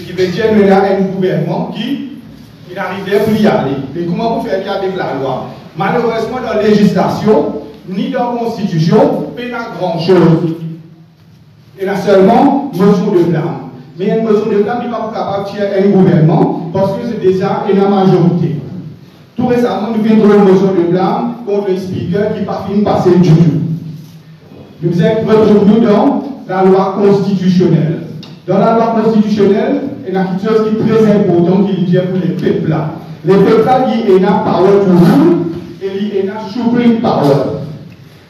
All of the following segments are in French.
Ce qui veut dire y a un gouvernement qui n'arrivait plus à y aller. Mais comment vous faites avec la loi? Malheureusement, dans la législation, ni dans la constitution, il n'y a pas grand-chose. Il y a seulement motion de blâme. Mais une motion de blâme n'est pas capable de faire un gouvernement parce que c'est déjà une majorité. Tout récemment, nous venons une motion de blâme contre le speaker qui pas fini passer du tout. Nous retrouvons dans la loi constitutionnelle. Dans la loi constitutionnelle, il y a quelque chose qui est très important qui dit pour les peuples. Les peuples, ils ont power to rule et ils ont supreme power.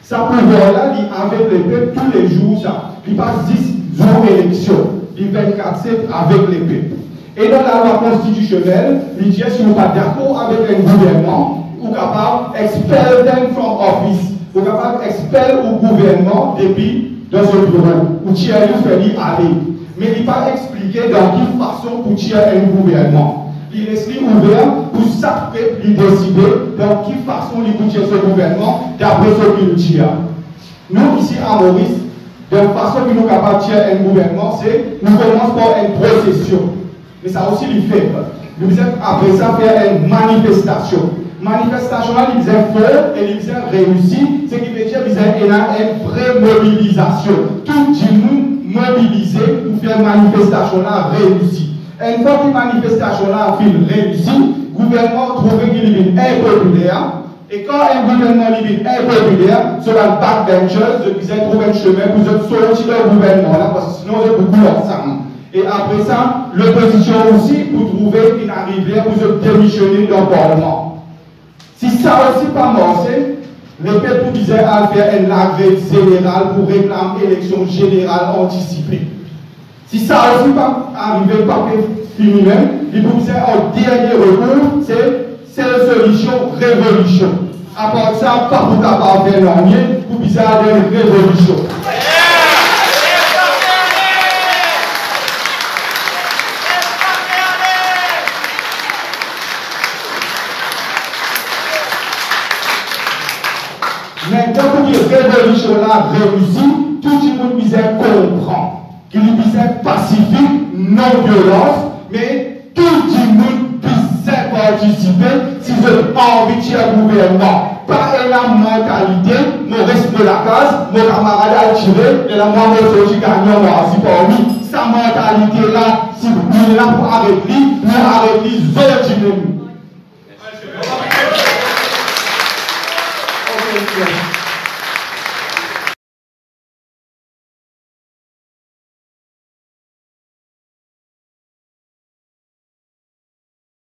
Ça pouvoir-là, il avec les peuples tous les jours, ça. Il passe 10 jours d'élection. Il 24 avec les peuples. Et dans la loi constitutionnelle, il dit si vous n'êtes pas d'accord avec un gouvernement, vous êtes capable d'expel them from office. Vous êtes capable d'expel au gouvernement depuis dans ce bureau. Ou vous faire aller. Mais il n'a pas expliqué dans quelle façon pour tirer un gouvernement. Il laisse ouvert pour chaque peuple décider dans quelle façon il peut tirer ce gouvernement d'après ce qu'il tire. Nous, ici à Maurice, la façon que nous sommes capables de un gouvernement, c'est nous commençons par une procession. Mais ça aussi, il fait. Nous faisons après ça faire une manifestation. Manifestation il faisait fort et il faisait réussi. Ce qui veut dire qu'il y a une vraie mobilisation. Tout le monde mobilisé pour faire manifestation là réussi. Une fois que la manifestation là a réussi, le gouvernement trouve qu'il est impopulaire. Et quand un gouvernement est impopulaire, sur la backbenchers, ils trouvé un chemin pour sortir le gouvernement là, parce que sinon, c'est beaucoup ensemble. Et après ça, l'opposition aussi pour trouver une arrivée pour se démissionner le Parlement. Si ça aussi pas marché, le peuple disait à faire une grève générale pour réclamer l'élection générale anticipée. Si ça aussi pas arrivé, fini même, il vous disait en dernier recours, c'est la solution révolution. À part ça, pas pour capable faire rien, vous disait une révolution. Révolution-là réussi, tout le monde misère comprend qu'il est pacifique, non violence, mais tout le monde puisse participer si pas envie un gouvernement. Pas la mentalité, mon reste de la case, mon camarade a tiré, et la moi, je suis gagnant, moi, si lui. Sa mentalité là, si vous là pour arrêter, nous arrêter, 谢谢谢谢。